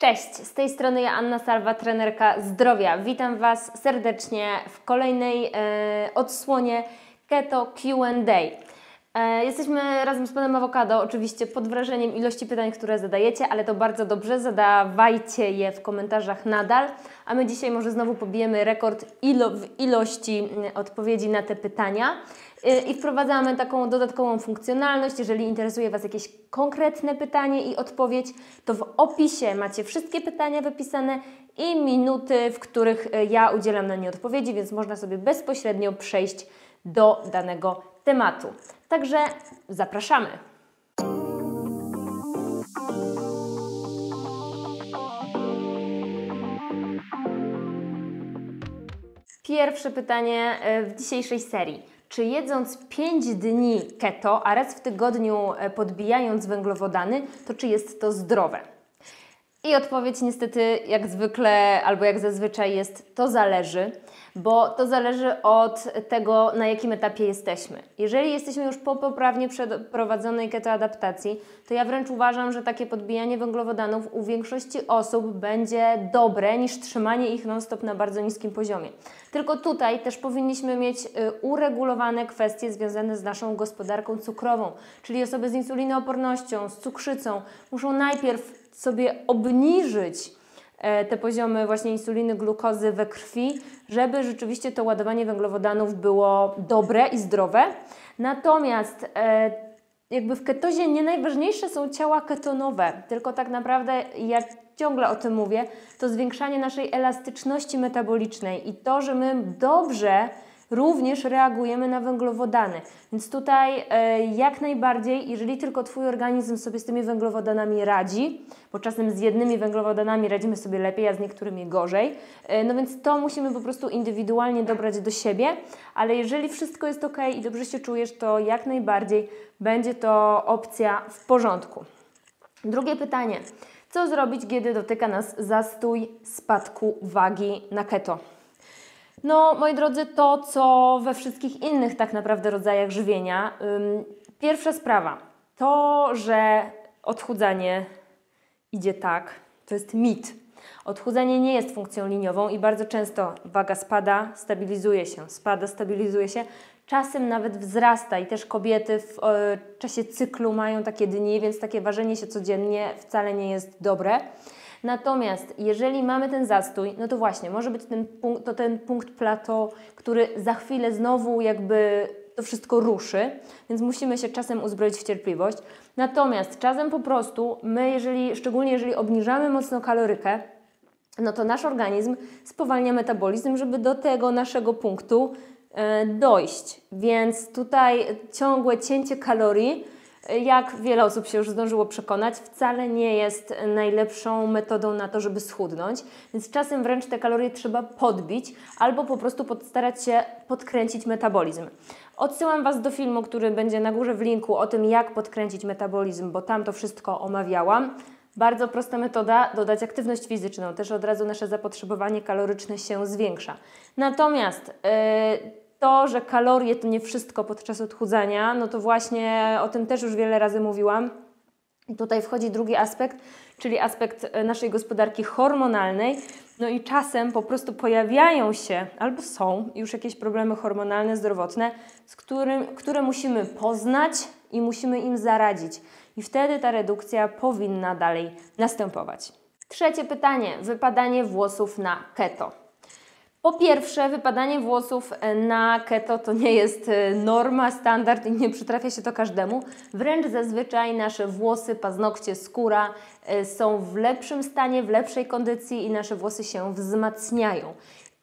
Cześć, z tej strony ja Anna Salwa, trenerka zdrowia. Witam Was serdecznie w kolejnej e, odsłonie Keto Q&A. E, jesteśmy razem z Panem Awokado, oczywiście pod wrażeniem ilości pytań, które zadajecie, ale to bardzo dobrze, zadawajcie je w komentarzach nadal, a my dzisiaj może znowu pobijemy rekord ilo w ilości mm, odpowiedzi na te pytania. Y, I wprowadzamy taką dodatkową funkcjonalność. Jeżeli interesuje Was jakieś konkretne pytanie i odpowiedź, to w opisie macie wszystkie pytania wypisane i minuty, w których y, ja udzielam na nie odpowiedzi, więc można sobie bezpośrednio przejść do danego tematu. Także zapraszamy. Pierwsze pytanie y, w dzisiejszej serii czy jedząc 5 dni keto, a raz w tygodniu e, podbijając węglowodany, to czy jest to zdrowe? I odpowiedź niestety jak zwykle albo jak zazwyczaj jest to zależy bo to zależy od tego, na jakim etapie jesteśmy. Jeżeli jesteśmy już po poprawnie przeprowadzonej ketoadaptacji, to ja wręcz uważam, że takie podbijanie węglowodanów u większości osób będzie dobre niż trzymanie ich non-stop na bardzo niskim poziomie. Tylko tutaj też powinniśmy mieć y, uregulowane kwestie związane z naszą gospodarką cukrową, czyli osoby z insulinoopornością, z cukrzycą muszą najpierw sobie obniżyć E, te poziomy właśnie insuliny, glukozy we krwi, żeby rzeczywiście to ładowanie węglowodanów było dobre i zdrowe. Natomiast e, jakby w ketozie nie najważniejsze są ciała ketonowe, tylko tak naprawdę, jak ciągle o tym mówię, to zwiększanie naszej elastyczności metabolicznej i to, że my dobrze również reagujemy na węglowodany. Więc tutaj e, jak najbardziej, jeżeli tylko Twój organizm sobie z tymi węglowodanami radzi, bo czasem z jednymi węglowodanami radzimy sobie lepiej, a z niektórymi gorzej, e, no więc to musimy po prostu indywidualnie dobrać do siebie, ale jeżeli wszystko jest ok i dobrze się czujesz, to jak najbardziej będzie to opcja w porządku. Drugie pytanie. Co zrobić, kiedy dotyka nas zastój spadku wagi na keto? No, moi drodzy, to co we wszystkich innych tak naprawdę rodzajach żywienia. Pierwsza sprawa. To, że odchudzanie idzie tak, to jest mit. Odchudzanie nie jest funkcją liniową i bardzo często waga spada, stabilizuje się, spada, stabilizuje się. Czasem nawet wzrasta i też kobiety w e, czasie cyklu mają takie dni, więc takie ważenie się codziennie wcale nie jest dobre. Natomiast jeżeli mamy ten zastój, no to właśnie, może być ten punkt, to ten punkt plateau, który za chwilę znowu jakby to wszystko ruszy, więc musimy się czasem uzbroić w cierpliwość. Natomiast czasem po prostu my, jeżeli, szczególnie jeżeli obniżamy mocno kalorykę, no to nasz organizm spowalnia metabolizm, żeby do tego naszego punktu e, dojść. Więc tutaj ciągłe cięcie kalorii jak wiele osób się już zdążyło przekonać, wcale nie jest najlepszą metodą na to, żeby schudnąć, więc czasem wręcz te kalorie trzeba podbić albo po prostu postarać się podkręcić metabolizm. Odsyłam Was do filmu, który będzie na górze w linku o tym, jak podkręcić metabolizm, bo tam to wszystko omawiałam. Bardzo prosta metoda, dodać aktywność fizyczną, też od razu nasze zapotrzebowanie kaloryczne się zwiększa. Natomiast yy, to, że kalorie to nie wszystko podczas odchudzania, no to właśnie o tym też już wiele razy mówiłam. Tutaj wchodzi drugi aspekt, czyli aspekt e, naszej gospodarki hormonalnej. No i czasem po prostu pojawiają się albo są już jakieś problemy hormonalne, zdrowotne, z którym, które musimy poznać i musimy im zaradzić. I wtedy ta redukcja powinna dalej następować. Trzecie pytanie: wypadanie włosów na keto. Po pierwsze, wypadanie włosów na keto to nie jest e, norma, standard i nie przytrafia się to każdemu. Wręcz zazwyczaj nasze włosy, paznokcie, skóra e, są w lepszym stanie, w lepszej kondycji i nasze włosy się wzmacniają.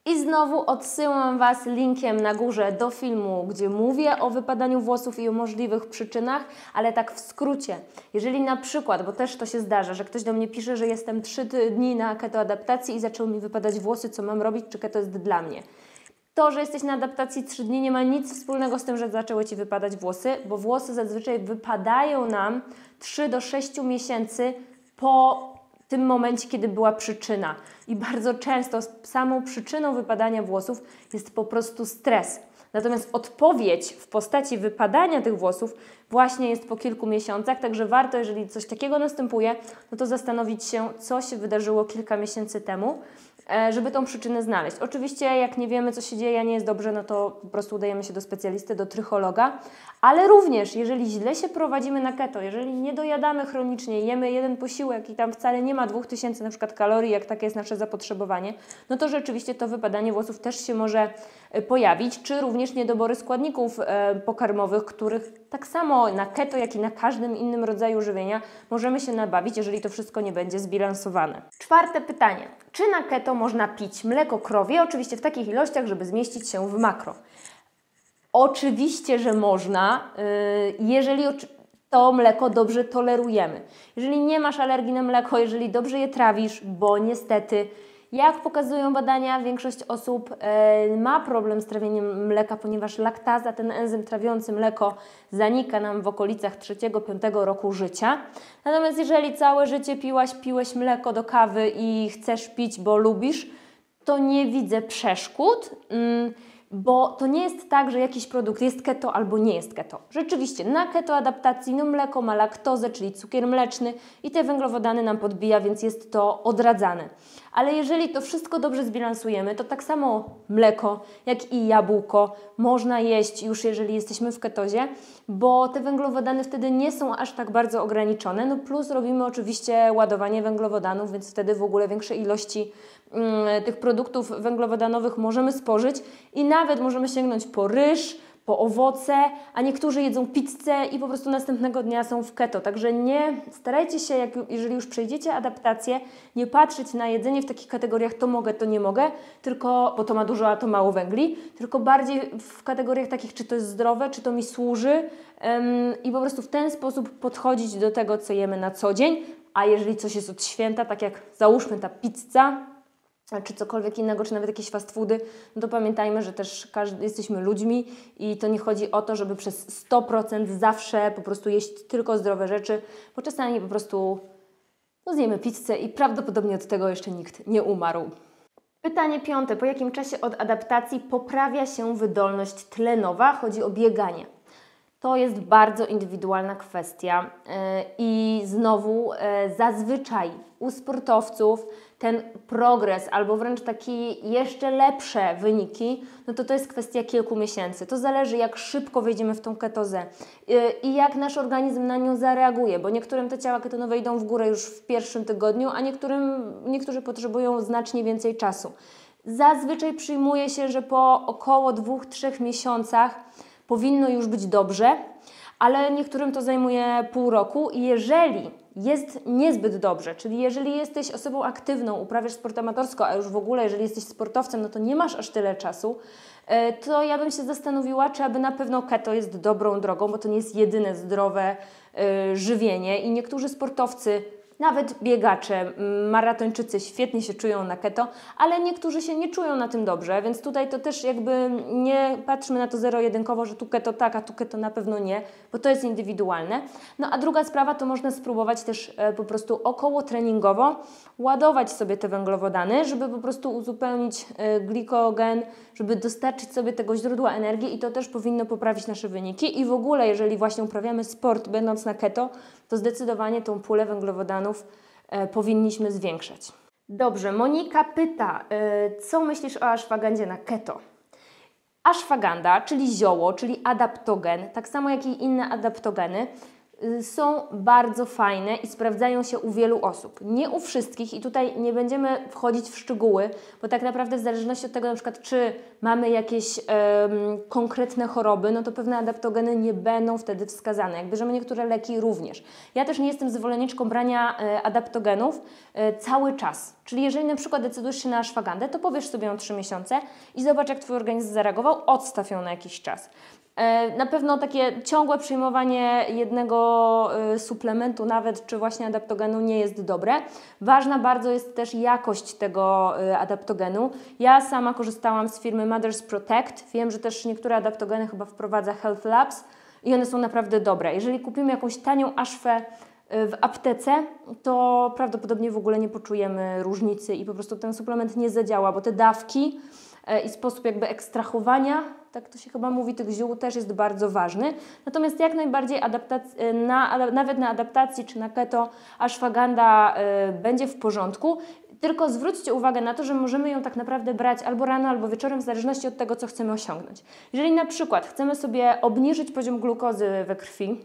I znowu odsyłam Was linkiem na górze do filmu, gdzie mówię o wypadaniu włosów i o możliwych przyczynach, ale tak w skrócie. Jeżeli na przykład, bo też to się zdarza, że ktoś do mnie pisze, że jestem 3 dni na ketoadaptacji i zaczęły mi wypadać włosy, co mam robić, czy keto jest dla mnie. To, że jesteś na adaptacji 3 dni nie ma nic wspólnego z tym, że zaczęły Ci wypadać włosy, bo włosy zazwyczaj wypadają nam 3 do 6 miesięcy po tym momencie, kiedy była przyczyna. I bardzo często samą przyczyną wypadania włosów jest po prostu stres. Natomiast odpowiedź w postaci wypadania tych włosów właśnie jest po kilku miesiącach, także warto, jeżeli coś takiego następuje, no to zastanowić się, co się wydarzyło kilka miesięcy temu, żeby tą przyczynę znaleźć. Oczywiście, jak nie wiemy, co się dzieje, a nie jest dobrze, no to po prostu udajemy się do specjalisty, do trychologa, ale również, jeżeli źle się prowadzimy na keto, jeżeli nie dojadamy chronicznie, jemy jeden posiłek i tam wcale nie ma 2000 na przykład kalorii, jak takie jest nasze zapotrzebowanie, no to rzeczywiście to wypadanie włosów też się może e, pojawić, czy również niedobory składników e, pokarmowych, których tak samo na keto, jak i na każdym innym rodzaju żywienia możemy się nabawić, jeżeli to wszystko nie będzie zbilansowane. Czwarte pytanie. Czy na keto można pić mleko krowie? Oczywiście w takich ilościach, żeby zmieścić się w makro. Oczywiście, że można, y, jeżeli to mleko dobrze tolerujemy. Jeżeli nie masz alergii na mleko, jeżeli dobrze je trawisz, bo niestety, jak pokazują badania, większość osób y, ma problem z trawieniem mleka, ponieważ laktaza, ten enzym trawiący mleko, zanika nam w okolicach 3-5 roku życia. Natomiast jeżeli całe życie piłaś, piłeś mleko do kawy i chcesz pić, bo lubisz, to nie widzę przeszkód. Mm, bo to nie jest tak, że jakiś produkt jest keto albo nie jest keto. Rzeczywiście, na keto adaptacji no mleko ma laktozę, czyli cukier mleczny i te węglowodany nam podbija, więc jest to odradzane. Ale jeżeli to wszystko dobrze zbilansujemy, to tak samo mleko, jak i jabłko można jeść już jeżeli jesteśmy w ketozie, bo te węglowodany wtedy nie są aż tak bardzo ograniczone. No plus robimy oczywiście ładowanie węglowodanów, więc wtedy w ogóle większe ilości mm, tych produktów węglowodanowych możemy spożyć i nawet możemy sięgnąć po ryż, po owoce, a niektórzy jedzą pizzę i po prostu następnego dnia są w keto. Także nie starajcie się, jak, jeżeli już przejdziecie adaptację, nie patrzeć na jedzenie w takich kategoriach to mogę, to nie mogę, tylko, bo to ma dużo, a to mało węgli, tylko bardziej w kategoriach takich, czy to jest zdrowe, czy to mi służy ym, i po prostu w ten sposób podchodzić do tego, co jemy na co dzień, a jeżeli coś jest od święta, tak jak załóżmy ta pizza, czy cokolwiek innego, czy nawet jakieś fast foody, no to pamiętajmy, że też każdy, jesteśmy ludźmi i to nie chodzi o to, żeby przez 100% zawsze po prostu jeść tylko zdrowe rzeczy, bo czasami po prostu no, zjemy pizzę i prawdopodobnie od tego jeszcze nikt nie umarł. Pytanie piąte. Po jakim czasie od adaptacji poprawia się wydolność tlenowa? Chodzi o bieganie. To jest bardzo indywidualna kwestia e, i znowu e, zazwyczaj u sportowców ten progres albo wręcz taki jeszcze lepsze wyniki, no to to jest kwestia kilku miesięcy. To zależy jak szybko wejdziemy w tą ketozę e, i jak nasz organizm na nią zareaguje, bo niektórym te ciała ketonowe idą w górę już w pierwszym tygodniu, a niektórym, niektórzy potrzebują znacznie więcej czasu. Zazwyczaj przyjmuje się, że po około 2-3 miesiącach powinno już być dobrze, ale niektórym to zajmuje pół roku i jeżeli jest niezbyt dobrze, czyli jeżeli jesteś osobą aktywną, uprawiasz sport amatorsko, a już w ogóle jeżeli jesteś sportowcem, no to nie masz aż tyle czasu, e, to ja bym się zastanowiła, czy aby na pewno keto jest dobrą drogą, bo to nie jest jedyne zdrowe e, żywienie. I niektórzy sportowcy nawet biegacze, maratończycy świetnie się czują na keto, ale niektórzy się nie czują na tym dobrze, więc tutaj to też jakby nie patrzmy na to zero-jedynkowo, że tu keto tak, a tu keto na pewno nie, bo to jest indywidualne. No a druga sprawa to można spróbować też e, po prostu około treningowo ładować sobie te węglowodany, żeby po prostu uzupełnić e, glikogen, żeby dostarczyć sobie tego źródła energii i to też powinno poprawić nasze wyniki. I w ogóle, jeżeli właśnie uprawiamy sport będąc na keto, to zdecydowanie tą pulę węglowodanów e, powinniśmy zwiększać. Dobrze, Monika pyta, e, co myślisz o ashwagandzie na keto? Ashwaganda, czyli zioło, czyli adaptogen, tak samo jak i inne adaptogeny, są bardzo fajne i sprawdzają się u wielu osób. Nie u wszystkich i tutaj nie będziemy wchodzić w szczegóły, bo tak naprawdę w zależności od tego na przykład czy mamy jakieś um, konkretne choroby, no to pewne adaptogeny nie będą wtedy wskazane. Jak bierzemy niektóre leki również. Ja też nie jestem zwolenniczką brania e, adaptogenów e, cały czas. Czyli jeżeli na przykład decydujesz się na ashwagandę, to powiesz sobie ją 3 miesiące i zobacz jak Twój organizm zareagował, odstaw ją na jakiś czas. E, na pewno takie ciągłe przyjmowanie jednego e, suplementu, nawet czy właśnie adaptogenu, nie jest dobre. Ważna bardzo jest też jakość tego e, adaptogenu. Ja sama korzystałam z firmy Mothers Protect. Wiem, że też niektóre adaptogeny chyba wprowadza Health Labs i one są naprawdę dobre. Jeżeli kupimy jakąś tanią aszwę w aptece, to prawdopodobnie w ogóle nie poczujemy różnicy i po prostu ten suplement nie zadziała, bo te dawki i sposób jakby ekstrahowania, tak to się chyba mówi, tych ziół też jest bardzo ważny. Natomiast jak najbardziej adaptac- na, nawet na adaptacji czy na keto ashwagandha y, będzie w porządku. Tylko zwróćcie uwagę na to, że możemy ją tak naprawdę brać albo rano, albo wieczorem, w zależności od tego, co chcemy osiągnąć. Jeżeli na przykład chcemy sobie obniżyć poziom glukozy we krwi,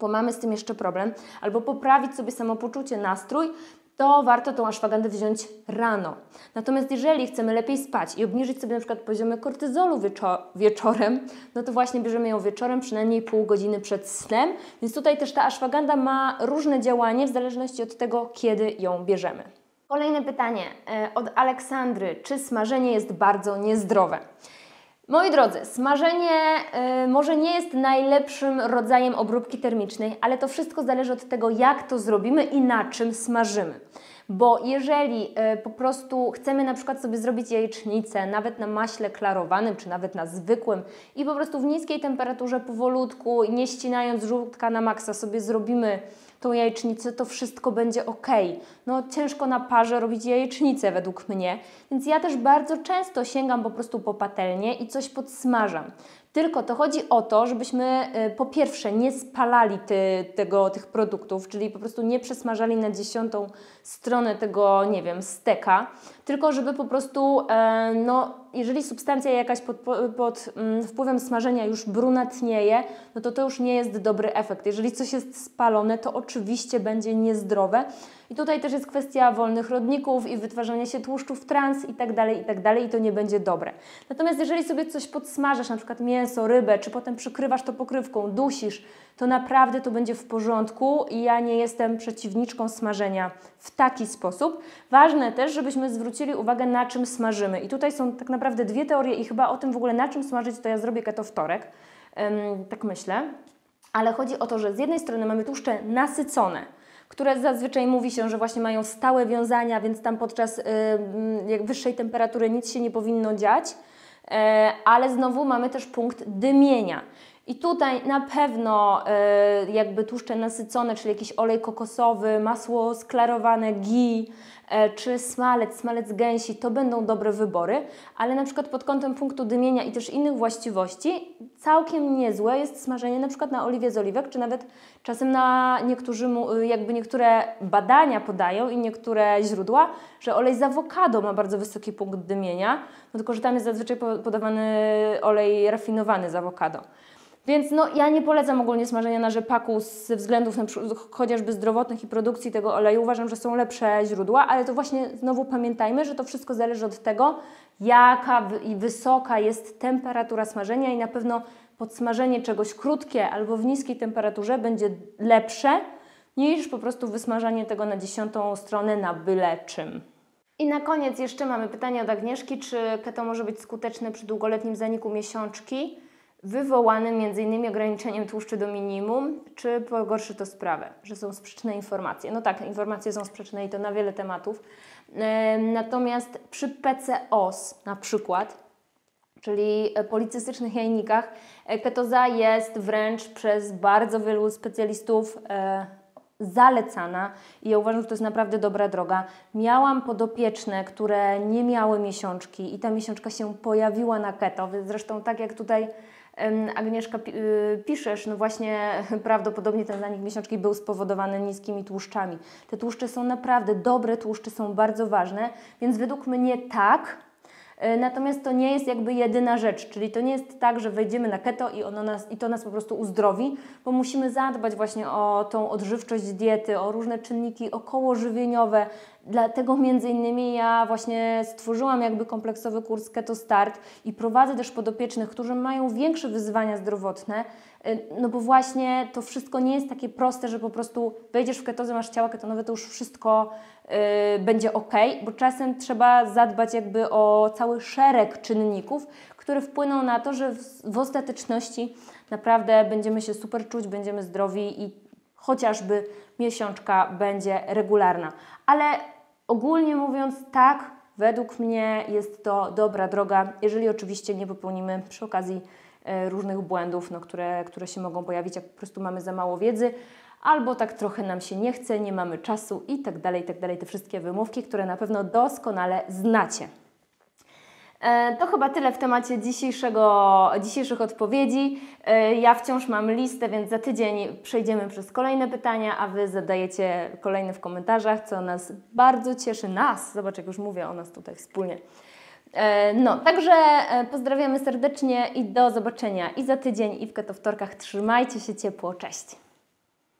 bo mamy z tym jeszcze problem, albo poprawić sobie samopoczucie, nastrój, to warto tą ashwagandę wziąć rano. Natomiast jeżeli chcemy lepiej spać i obniżyć sobie na przykład poziomy kortyzolu wieczo wieczorem, no to właśnie bierzemy ją wieczorem, przynajmniej pół godziny przed snem. Więc tutaj też ta ashwaganda ma różne działanie w zależności od tego, kiedy ją bierzemy. Kolejne pytanie e, od Aleksandry. Czy smażenie jest bardzo niezdrowe? Moi drodzy, smażenie y, może nie jest najlepszym rodzajem obróbki termicznej, ale to wszystko zależy od tego, jak to zrobimy i na czym smażymy. Bo jeżeli y, po prostu chcemy na przykład sobie zrobić jajecznicę, nawet na maśle klarowanym, czy nawet na zwykłym i po prostu w niskiej temperaturze powolutku, nie ścinając żółtka na maksa sobie zrobimy tą jajecznicę, to wszystko będzie ok. No ciężko na parze robić jajecznicę według mnie, więc ja też bardzo często sięgam po prostu po patelnię i coś podsmażam. Tylko to chodzi o to, żebyśmy y, po pierwsze nie spalali ty, tego, tych produktów, czyli po prostu nie przesmażali na dziesiątą stronę tego, nie wiem, steka, tylko żeby po prostu, e, no, jeżeli substancja jakaś pod, pod mm, wpływem smażenia już brunatnieje, no to to już nie jest dobry efekt. Jeżeli coś jest spalone, to oczywiście będzie niezdrowe. I tutaj też jest kwestia wolnych rodników i wytwarzania się tłuszczów trans i tak dalej, i tak dalej, i to nie będzie dobre. Natomiast jeżeli sobie coś podsmażasz, na przykład mięso, rybę, czy potem przykrywasz to pokrywką, dusisz, to naprawdę to będzie w porządku i ja nie jestem przeciwniczką smażenia w taki sposób. Ważne też, żebyśmy zwrócili uwagę na czym smażymy. I tutaj są tak naprawdę dwie teorie i chyba o tym w ogóle na czym smażyć, to ja zrobię keto wtorek, ym, tak myślę. Ale chodzi o to, że z jednej strony mamy tłuszcze nasycone, które zazwyczaj mówi się, że właśnie mają stałe wiązania, więc tam podczas yy, wyższej temperatury nic się nie powinno dziać, yy, ale znowu mamy też punkt dymienia. I tutaj na pewno y, jakby tłuszcze nasycone, czyli jakiś olej kokosowy, masło sklarowane, ghee, y, czy smalec, smalec gęsi, to będą dobre wybory, ale na przykład pod kątem punktu dymienia i też innych właściwości całkiem niezłe jest smażenie na przykład na oliwie z oliwek, czy nawet czasem na niektórzy, jakby niektóre badania podają i niektóre źródła, że olej z awokado ma bardzo wysoki punkt dymienia, no tylko że tam jest zazwyczaj podawany olej rafinowany z awokado. Więc no, ja nie polecam ogólnie smażenia na rzepaku ze względów na chociażby zdrowotnych i produkcji tego oleju. Uważam, że są lepsze źródła, ale to właśnie znowu pamiętajmy, że to wszystko zależy od tego, jaka i wysoka jest temperatura smażenia i na pewno podsmażenie czegoś krótkie albo w niskiej temperaturze będzie lepsze niż po prostu wysmażanie tego na dziesiątą stronę na byle czym. I na koniec jeszcze mamy pytanie od Agnieszki, czy keto może być skuteczne przy długoletnim zaniku miesiączki? Wywołanym m.in. ograniczeniem tłuszczy do minimum, czy pogorszy to sprawę, że są sprzeczne informacje. No tak, informacje są sprzeczne i to na wiele tematów. Natomiast przy PCOS na przykład, czyli policystycznych jajnikach, e, ketoza jest wręcz przez bardzo wielu specjalistów e, zalecana i ja uważam, że to jest naprawdę dobra droga. Miałam podopieczne, które nie miały miesiączki i ta miesiączka się pojawiła na keto, zresztą tak jak tutaj Agnieszka, y, piszesz, no właśnie prawdopodobnie ten zanik miesiączki był spowodowany niskimi tłuszczami. Te tłuszcze są naprawdę dobre, tłuszcze są bardzo ważne, więc według mnie tak, Natomiast to nie jest jakby jedyna rzecz, czyli to nie jest tak, że wejdziemy na keto i, ono nas, i to nas po prostu uzdrowi, bo musimy zadbać właśnie o tą odżywczość diety, o różne czynniki okołożywieniowe, Dlatego między innymi ja właśnie stworzyłam jakby kompleksowy kurs Keto Start i prowadzę też podopiecznych, którzy mają większe wyzwania zdrowotne, no bo właśnie to wszystko nie jest takie proste, że po prostu wejdziesz w ketozę, masz ciała ketonowe, to już wszystko y, będzie ok, bo czasem trzeba zadbać jakby o cały szereg czynników, które wpłyną na to, że w, w ostateczności naprawdę będziemy się super czuć, będziemy zdrowi i chociażby miesiączka będzie regularna. Ale Ogólnie mówiąc, tak, według mnie jest to dobra droga, jeżeli oczywiście nie popełnimy przy okazji różnych błędów, no, które, które się mogą pojawić, jak po prostu mamy za mało wiedzy, albo tak trochę nam się nie chce, nie mamy czasu i tak dalej, i tak dalej. Te wszystkie wymówki, które na pewno doskonale znacie. E, To chyba tyle w temacie dzisiejszego, dzisiejszych odpowiedzi. E, Ja wciąż mam listę, więc za tydzień przejdziemy przez kolejne pytania, a Wy zadajecie kolejne w komentarzach, co nas bardzo cieszy. Nas, zobacz jak już mówię o nas tutaj wspólnie. E, No, także e, pozdrawiamy serdecznie i do zobaczenia i za tydzień, i w Ketowtorkach. Trzymajcie się ciepło, cześć!